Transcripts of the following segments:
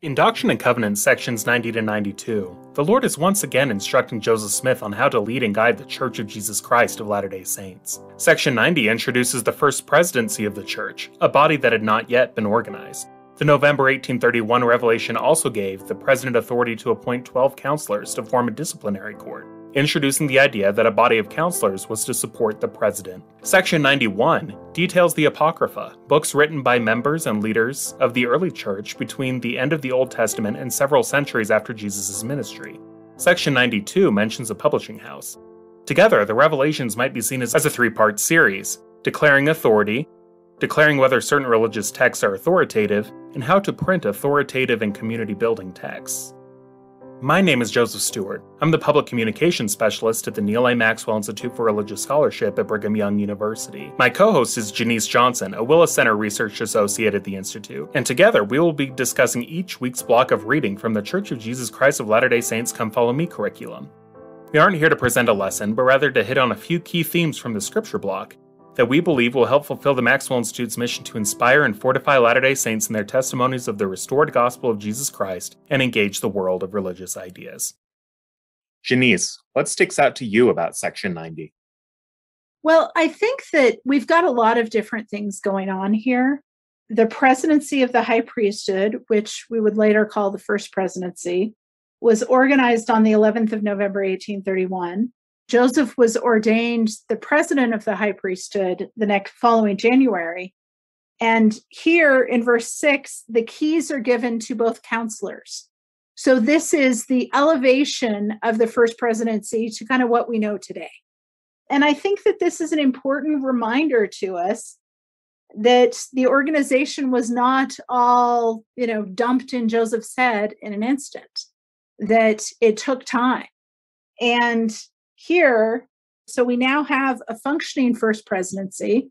In Doctrine and Covenants sections 90 to 92, the Lord is once again instructing Joseph Smith on how to lead and guide the Church of Jesus Christ of Latter day Saints. Section 90 introduces the first presidency of the Church, a body that had not yet been organized. The November 1831 revelation also gave the president authority to appoint 12 counselors to form a disciplinary court introducing the idea that a body of counselors was to support the president. Section 91 details the Apocrypha, books written by members and leaders of the early church between the end of the Old Testament and several centuries after Jesus' ministry. Section 92 mentions a publishing house. Together, the Revelations might be seen as, as a three part series declaring authority, declaring whether certain religious texts are authoritative, and how to print authoritative and community building texts. My name is Joseph Stewart. I'm the Public Communications Specialist at the Neal A. Maxwell Institute for Religious Scholarship at Brigham Young University. My co host is Janiece Johnson, a Willes Center Research Associate at the Institute, and together we will be discussing each week's block of reading from the Church of Jesus Christ of Latter day Saints Come Follow Me curriculum. We aren't here to present a lesson, but rather to hit on a few key themes from the scripture block that we believe will help fulfill the Maxwell Institute's mission to inspire and fortify Latter day Saints in their testimonies of the restored gospel of Jesus Christ and engage the world of religious ideas. Janiece, what sticks out to you about Section 90? Well, I think that we've got a lot of different things going on here. The presidency of the high priesthood, which we would later call the first presidency, was organized on the 11th of November, 1831. Joseph was ordained the president of the high priesthood the next following January. And here in verse six, the keys are given to both counselors. So this is the elevation of the first presidency to kind of what we know today. And I think that this is an important reminder to us that the organization was not all, you know, dumped in Joseph's head in an instant, that it took time. And here, so we now have a functioning first presidency.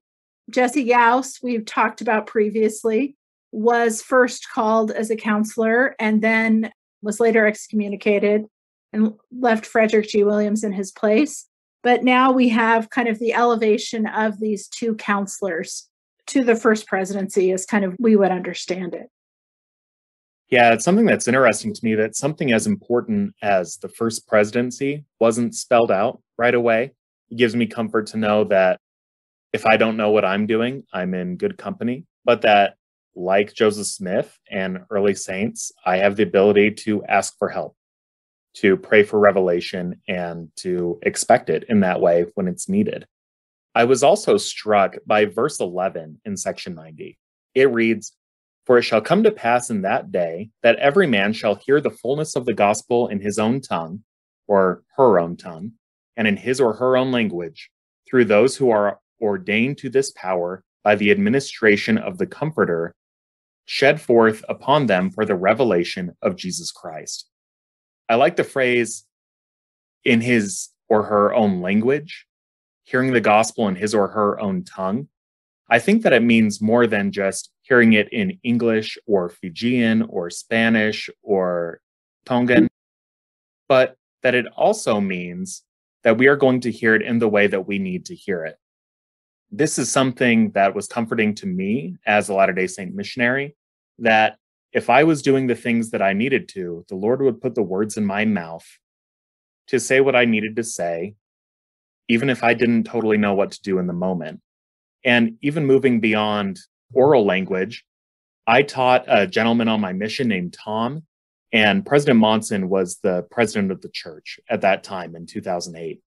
Jesse Gause, we've talked about previously, was first called as a counselor and then was later excommunicated and left Frederick G. Williams in his place. But now we have kind of the elevation of these two counselors to the first presidency, as kind of we would understand it. Yeah, it's something that's interesting to me that something as important as the first presidency wasn't spelled out right away. It gives me comfort to know that if I don't know what I'm doing, I'm in good company, but that like Joseph Smith and early saints, I have the ability to ask for help, to pray for revelation, and to expect it in that way when it's needed. I was also struck by verse 11 in section 90. It reads, for it shall come to pass in that day that every man shall hear the fullness of the gospel in his own tongue, or her own tongue, and in his or her own language, through those who are ordained to this power by the administration of the Comforter, shed forth upon them for the revelation of Jesus Christ. I like the phrase in his or her own language, hearing the gospel in his or her own tongue. I think that it means more than just hearing it in English or Fijian or Spanish or Tongan, but that it also means that we are going to hear it in the way that we need to hear it. This is something that was comforting to me as a Latter day Saint missionary that if I was doing the things that I needed to, the Lord would put the words in my mouth to say what I needed to say, even if I didn't totally know what to do in the moment. And even moving beyond oral language. I taught a gentleman on my mission named Tom, and President Monson was the president of the church at that time in 2008.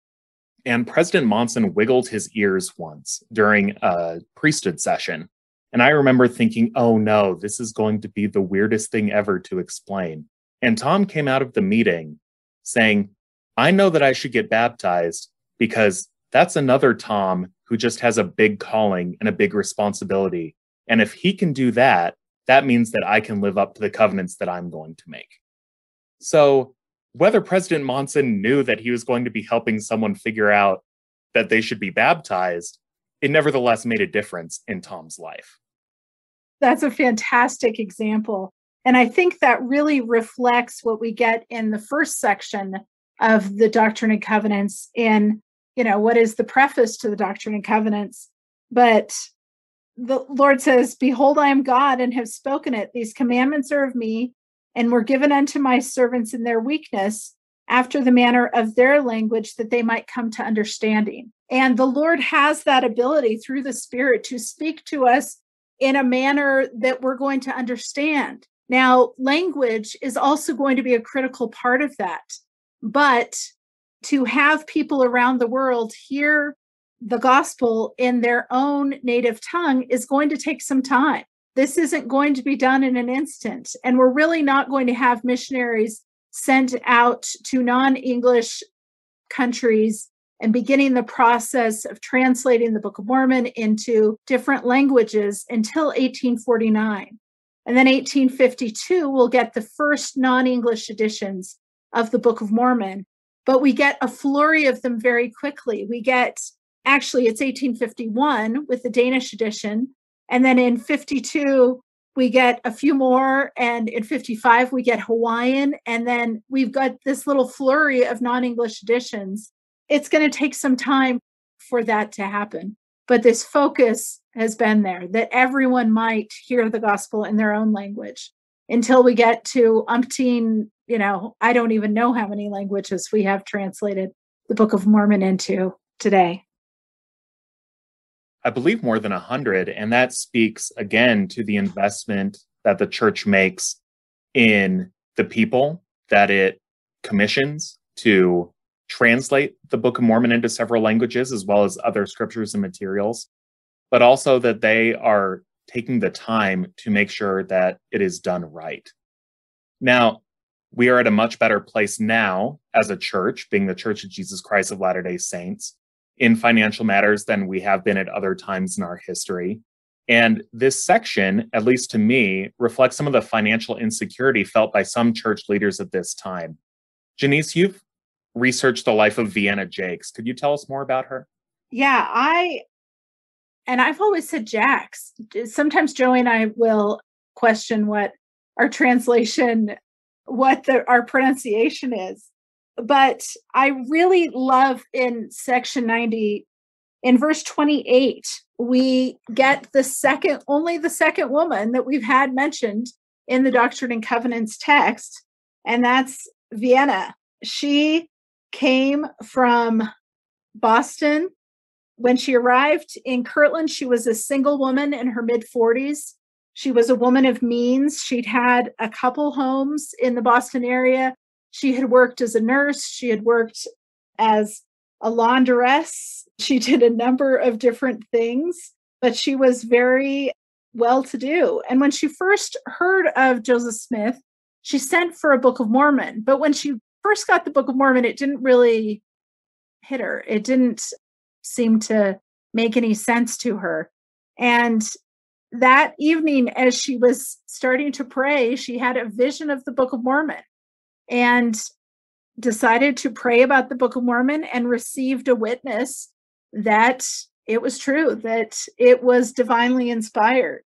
And President Monson wiggled his ears once during a priesthood session. And I remember thinking, oh no, this is going to be the weirdest thing ever to explain. And Tom came out of the meeting saying, I know that I should get baptized because that's another Tom who just has a big calling and a big responsibility and if he can do that, that means that I can live up to the covenants that I'm going to make. So, whether President Monson knew that he was going to be helping someone figure out that they should be baptized, it nevertheless made a difference in Tom's life. That's a fantastic example. And I think that really reflects what we get in the first section of the Doctrine and Covenants in, you know, what is the preface to the Doctrine and Covenants. But the Lord says, Behold, I am God and have spoken it. These commandments are of me. and were given unto my servants in their weakness after the manner of their language that they might come to understanding. And the Lord has that ability through the Spirit to speak to us in a manner that we're going to understand. Now, language is also going to be a critical part of that. But to have people around the world hear the gospel in their own native tongue is going to take some time. This isn't going to be done in an instant. And we're really not going to have missionaries sent out to non English countries and beginning the process of translating the Book of Mormon into different languages until 1849. And then 1852, we'll get the first non English editions of the Book of Mormon, but we get a flurry of them very quickly. We get, actually, it's 1851 with the Danish edition. And then in 52, we get a few more. And in 55, we get Hawaiian. And then we've got this little flurry of non English editions. It's going to take some time for that to happen. But this focus has been there that everyone might hear the gospel in their own language until we get to umpteen, you know, I don't even know how many languages we have translated the Book of Mormon into today. I believe more than a hundred, and that speaks again to the investment that the church makes in the people that it commissions to translate the Book of Mormon into several languages, as well as other scriptures and materials, but also that they are taking the time to make sure that it is done right. Now, we are at a much better place now as a church, being the Church of Jesus Christ of Latter day Saints, in financial matters than we have been at other times in our history. And this section, at least to me, reflects some of the financial insecurity felt by some church leaders at this time. Janiece, you've researched the life of Vienna Jaques. Could you tell us more about her? Yeah, I and I've always said Jax. Sometimes Joey and I will question what our translation, what the, our pronunciation is. But I really love in section 90, in verse 28, we get the second, only the second woman that we've had mentioned in the Doctrine and Covenants text, and that's Vienna. She came from Boston when she arrived in Kirtland, she was a single woman in her mid 40s. She was a woman of means. She'd had a couple homes in the Boston area. She had worked as a nurse, she had worked as a laundress. She did a number of different things, but she was very well to do. And when she first heard of Joseph Smith, she sent for a Book of Mormon. But when she first got the Book of Mormon, it didn't really hit her. It didn't seem to make any sense to her. And that evening, as she was starting to pray, she had a vision of the Book of Mormon and decided to pray about the Book of Mormon and received a witness that it was true, that it was divinely inspired.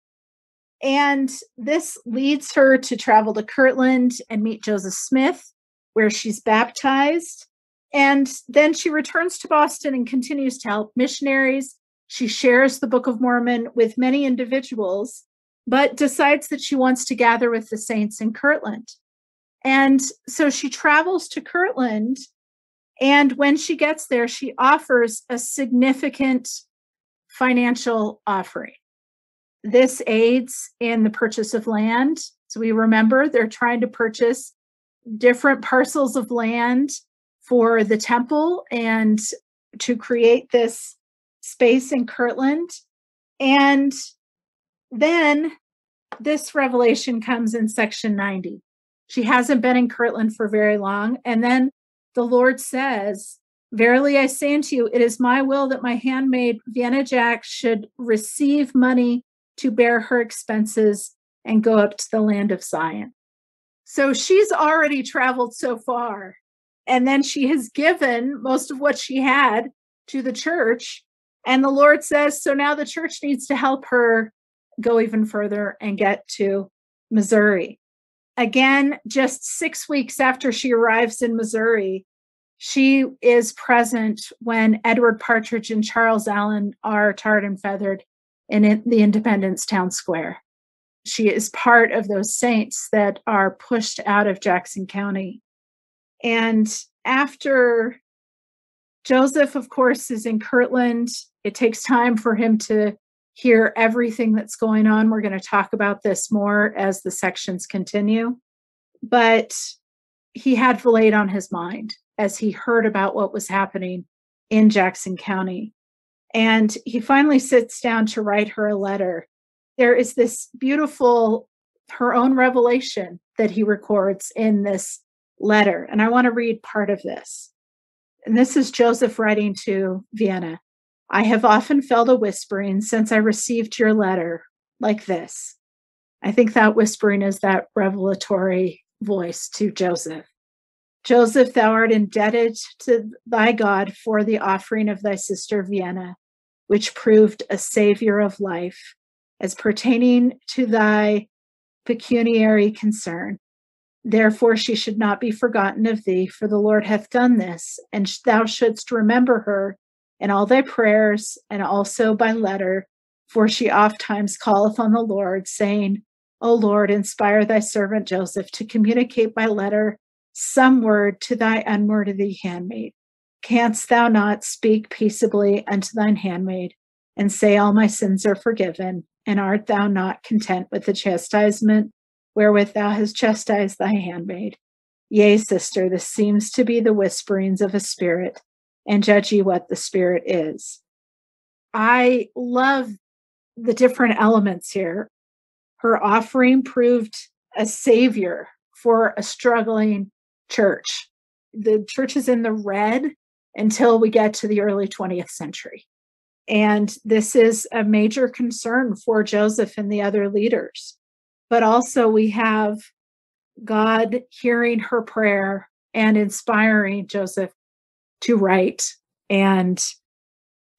And this leads her to travel to Kirtland and meet Joseph Smith, where she's baptized. And then she returns to Boston and continues to help missionaries. She shares the Book of Mormon with many individuals, but decides that she wants to gather with the saints in Kirtland. And so she travels to Kirtland. And when she gets there, she offers a significant financial offering. This aids in the purchase of land. So we remember they're trying to purchase different parcels of land for the temple and to create this space in Kirtland. And then this revelation comes in section 90. She hasn't been in Kirtland for very long. And then the Lord says, Verily I say unto you, it is my will that my handmaid Vienna Jaques should receive money to bear her expenses and go up to the land of Zion. So she's already traveled so far and then she has given most of what she had to the church. And the Lord says, so now the church needs to help her go even further and get to Missouri. Again, just six weeks after she arrives in Missouri, she is present when Edward Partridge and Charles Allen are tarred and feathered in the Independence Town Square. She is part of those saints that are pushed out of Jackson County. And after Joseph, of course, is in Kirtland, it takes time for him to hear everything that's going on. We're going to talk about this more as the sections continue. But he had Vilade on his mind as he heard about what was happening in Jackson County. And he finally sits down to write her a letter. There is this beautiful, her own revelation that he records in this letter. And I want to read part of this. And this is Joseph writing to Vienna. I have often felt a whispering since I received your letter, like this. I think that whispering is that revelatory voice to Joseph. Joseph, thou art indebted to thy God for the offering of thy sister Vienna, which proved a savior of life, as pertaining to thy pecuniary concern. Therefore, she should not be forgotten of thee, for the Lord hath done this, and thou shouldst remember her in all thy prayers, and also by letter, for she oft times calleth on the Lord, saying, O Lord, inspire thy servant Joseph to communicate by letter some word to thy unworthy handmaid. Canst thou not speak peaceably unto thine handmaid, and say, All my sins are forgiven? And art thou not content with the chastisement wherewith thou hast chastised thy handmaid? Yea, sister, this seems to be the whisperings of a spirit, and judge ye what the spirit is. I love the different elements here. Her offering proved a savior for a struggling church. The church is in the red until we get to the early 20th century. And this is a major concern for Joseph and the other leaders. But also, we have God hearing her prayer and inspiring Joseph to write and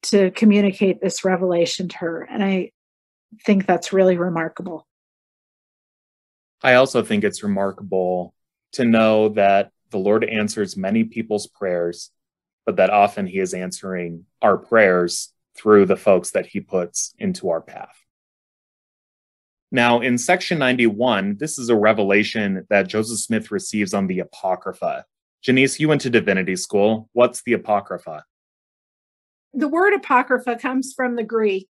to communicate this revelation to her. And I think that's really remarkable. I also think it's remarkable to know that the Lord answers many people's prayers, but that often He is answering our prayers through the folks that He puts into our path. Now, in section 91, this is a revelation that Joseph Smith receives on the Apocrypha. Janiece, you went to divinity school. What's the Apocrypha? The word Apocrypha comes from the Greek,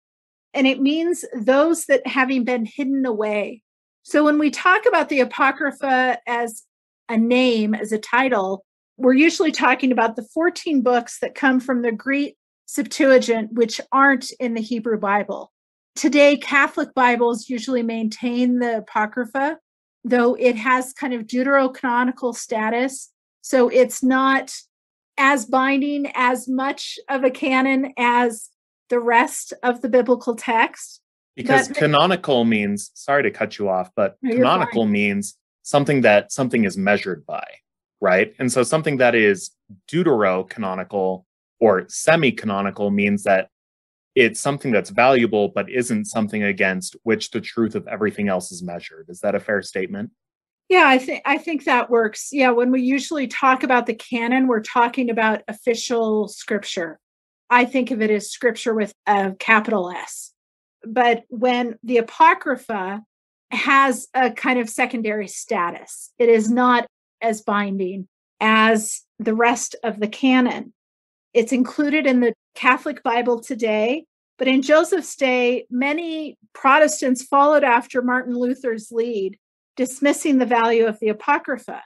and it means those that having been hidden away. So when we talk about the Apocrypha as a name, as a title, we're usually talking about the 14 books that come from the Greek Septuagint, which aren't in the Hebrew Bible. Today, Catholic Bibles usually maintain the Apocrypha, though it has kind of deuterocanonical status. So it's not as binding as much of a canon as the rest of the biblical text. Because but, canonical means, sorry to cut you off, but no, canonical means something that something is measured by, right? And so something that is deuterocanonical or semi-canonical means that it's something that's valuable but isn't something against which the truth of everything else is measured. Is that a fair statement? Yeah, I think I think that works. Yeah, when we usually talk about the canon, we're talking about official scripture. I think of it as scripture with a capital S. But when the apocrypha has a kind of secondary status. It is not as binding as the rest of the canon. It's included in the Catholic Bible today, but in Joseph's day, many Protestants followed after Martin Luther's lead, dismissing the value of the Apocrypha.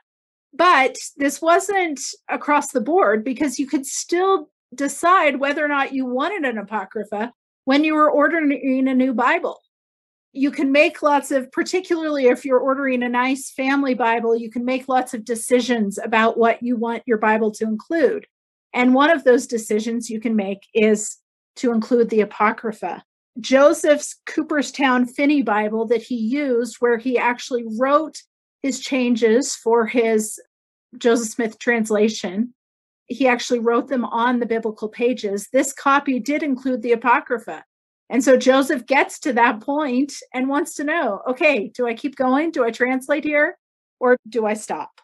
But this wasn't across the board because you could still decide whether or not you wanted an Apocrypha when you were ordering a new Bible. You can make lots of particularly if you're ordering a nice family bible you can make lots of decisions about what you want your bible to include. And one of those decisions you can make is to include the apocrypha joseph's cooperstown Phinney bible that he used where he actually wrote his changes for his joseph smith translation he actually wrote them on the biblical pages this copy did include the apocrypha and so Joseph gets to that point and wants to know okay, do I keep going? Do I translate here? Or do I stop?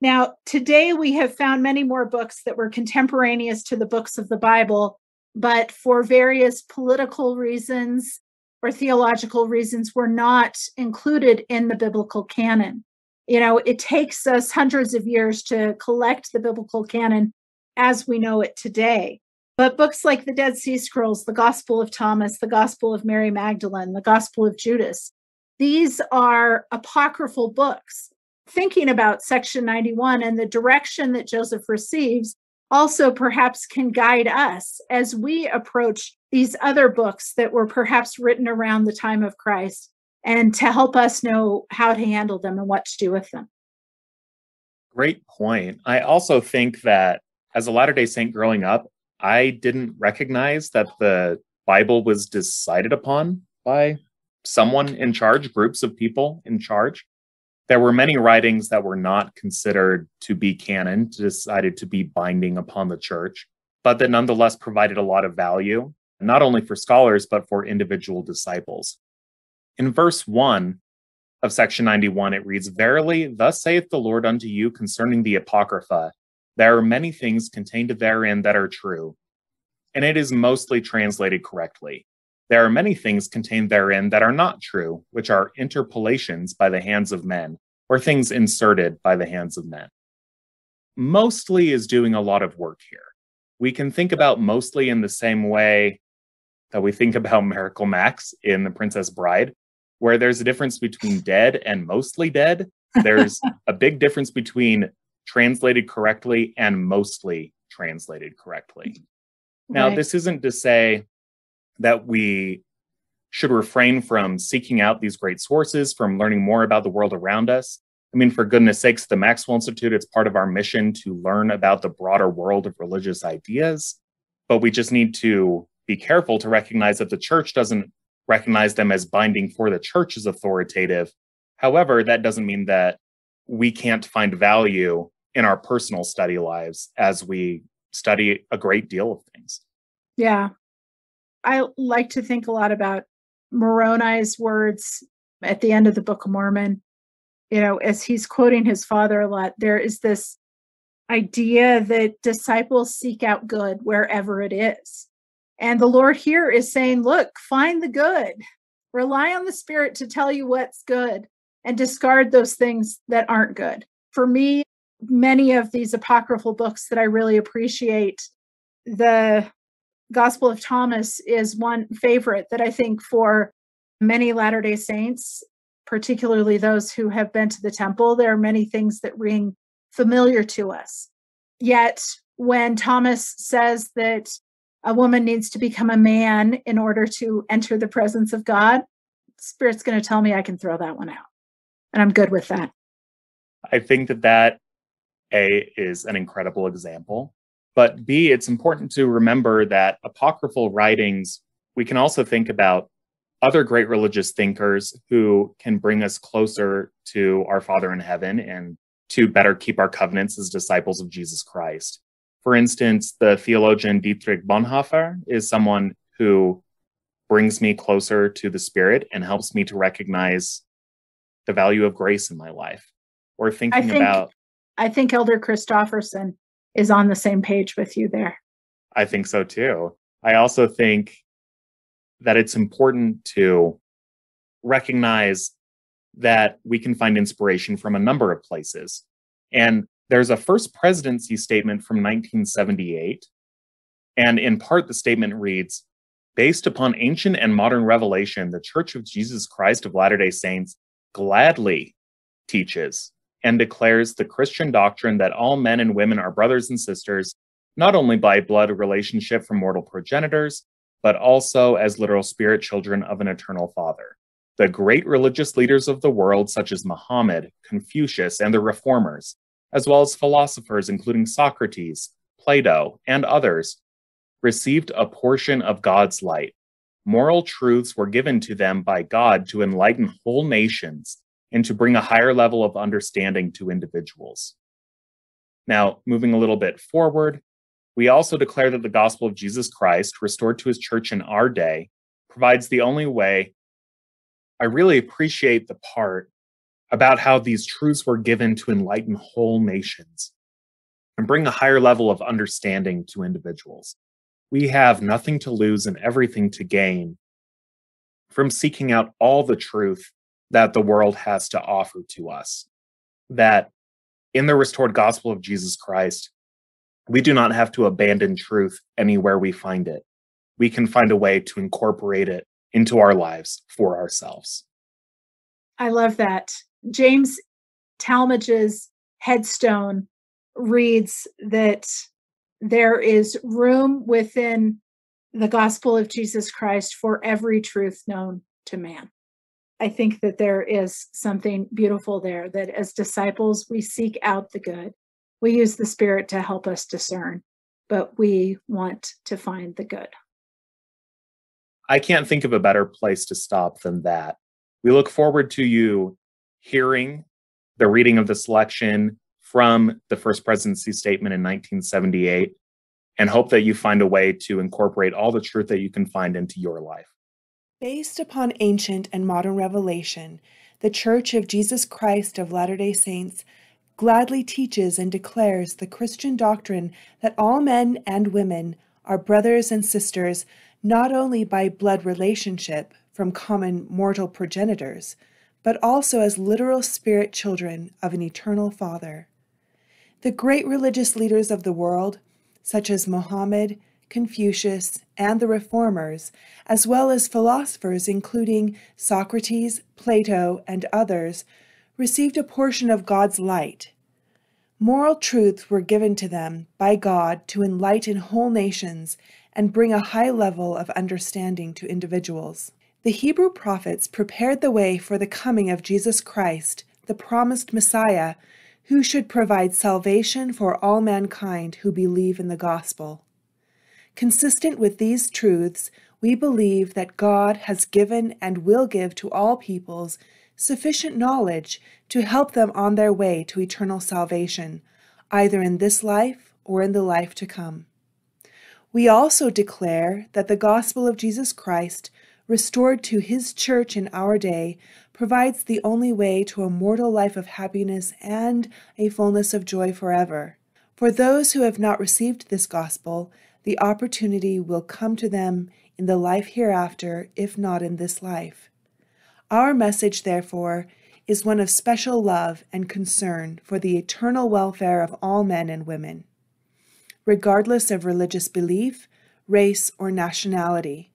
Now, today we have found many more books that were contemporaneous to the books of the Bible, but for various political reasons, or theological reasons were not included in the biblical canon. You know, it takes us hundreds of years to collect the biblical canon as we know it today. But books like the Dead Sea Scrolls, the Gospel of Thomas, the Gospel of Mary Magdalene, the Gospel of Judas, these are apocryphal books. Thinking about section 91 and the direction that Joseph receives also perhaps can guide us as we approach these other books that were perhaps written around the time of Christ and to help us know how to handle them and what to do with them. Great point. I also think that as a Latter day Saint growing up, I didn't recognize that the Bible was decided upon by someone in charge, groups of people in charge. There were many writings that were not considered to be canon, decided to be binding upon the church, but that nonetheless provided a lot of value, not only for scholars, but for individual disciples. In verse 1 of section 91, it reads, Verily, thus saith the Lord unto you concerning the Apocrypha, there are many things contained therein that are true, and it is mostly translated correctly. There are many things contained therein that are not true, which are interpolations by the hands of men, or things inserted by the hands of men. Mostly is doing a lot of work here. We can think about mostly in the same way that we think about Miracle Max in The Princess Bride, where there's a difference between dead and mostly dead. There's a big difference between translated correctly and mostly translated correctly. Now, right. this isn't to say that we should refrain from seeking out these great sources, from learning more about the world around us. I mean, for goodness sakes, the Maxwell Institute, it's part of our mission to learn about the broader world of religious ideas. But we just need to be careful to recognize that the church doesn't recognize them as binding for the church as authoritative. However, that doesn't mean that we can't find value in our personal study lives as we study a great deal of things. Yeah. I like to think a lot about Moroni's words at the end of the Book of Mormon. You know, as he's quoting his father a lot, there is this idea that disciples seek out good wherever it is. And the Lord here is saying, look, find the good, rely on the Spirit to tell you what's good, and discard those things that aren't good. For me, many of these apocryphal books that I really appreciate. The Gospel of Thomas is one favorite that I think for many Latter day Saints, particularly those who have been to the temple, there are many things that ring familiar to us. Yet, when Thomas says that a woman needs to become a man in order to enter the presence of God, Spirit's going to tell me I can throw that one out. And I'm good with that. I think that that a is an incredible example. But B, it's important to remember that apocryphal writings, we can also think about other great religious thinkers who can bring us closer to our Father in heaven and to better keep our covenants as disciples of Jesus Christ. For instance, the theologian Dietrich Bonhoeffer is someone who brings me closer to the Spirit and helps me to recognize the value of grace in my life. Or thinking think, about I think Elder Christofferson is on the same page with you there. I think so too. I also think that it's important to recognize that we can find inspiration from a number of places. And there's a first presidency statement from 1978. And in part, the statement reads Based upon ancient and modern revelation, the Church of Jesus Christ of Latter day Saints gladly teaches and declares the Christian doctrine that all men and women are brothers and sisters, not only by blood relationship from mortal progenitors, but also as literal spirit children of an eternal Father. The great religious leaders of the world, such as Muhammad, Confucius, and the Reformers, as well as philosophers including Socrates, Plato, and others, received a portion of God's light. Moral truths were given to them by God to enlighten whole nations and to bring a higher level of understanding to individuals. Now, moving a little bit forward, we also declare that the gospel of Jesus Christ, restored to his church in our day, provides the only way. I really appreciate the part about how these truths were given to enlighten whole nations and bring a higher level of understanding to individuals. We have nothing to lose and everything to gain from seeking out all the truth that the world has to offer to us. That in the restored gospel of Jesus Christ, we do not have to abandon truth anywhere we find it. We can find a way to incorporate it into our lives for ourselves. I love that. James Talmage's headstone reads that there is room within the gospel of Jesus Christ for every truth known to man. I think that there is something beautiful there that as disciples, we seek out the good. We use the Spirit to help us discern, but we want to find the good. I can't think of a better place to stop than that. We look forward to you hearing the reading of the selection from the first presidency statement in 1978 and hope that you find a way to incorporate all the truth that you can find into your life. Based upon ancient and modern revelation, the Church of Jesus Christ of Latter day Saints gladly teaches and declares the Christian doctrine that all men and women are brothers and sisters not only by blood relationship from common mortal progenitors, but also as literal spirit children of an eternal Father. The great religious leaders of the world, such as Mohammed, Confucius, and the Reformers, as well as philosophers including Socrates, Plato, and others, received a portion of God's light. Moral truths were given to them by God to enlighten whole nations and bring a high level of understanding to individuals. The Hebrew prophets prepared the way for the coming of Jesus Christ, the promised Messiah, who should provide salvation for all mankind who believe in the gospel. Consistent with these truths, we believe that God has given and will give to all peoples sufficient knowledge to help them on their way to eternal salvation, either in this life or in the life to come. We also declare that the gospel of Jesus Christ, restored to his church in our day, provides the only way to a mortal life of happiness and a fullness of joy forever. For those who have not received this gospel, the opportunity will come to them in the life hereafter, if not in this life. Our message, therefore, is one of special love and concern for the eternal welfare of all men and women, regardless of religious belief, race, or nationality,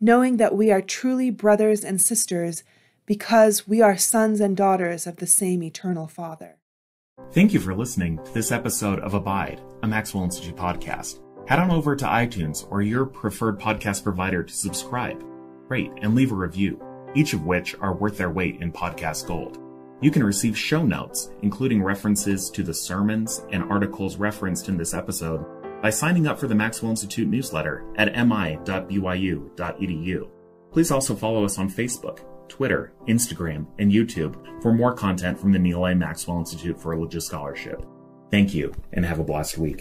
knowing that we are truly brothers and sisters because we are sons and daughters of the same eternal Father. Thank you for listening to this episode of Abide, a Maxwell Institute podcast. Head on over to iTunes or your preferred podcast provider to subscribe, rate, and leave a review, each of which are worth their weight in podcast gold. You can receive show notes, including references to the sermons and articles referenced in this episode, by signing up for the Maxwell Institute newsletter at mi.byu.edu. Please also follow us on Facebook Twitter, Instagram, and YouTube for more content from the Neal A. Maxwell Institute for Religious Scholarship. Thank you, and have a blessed week.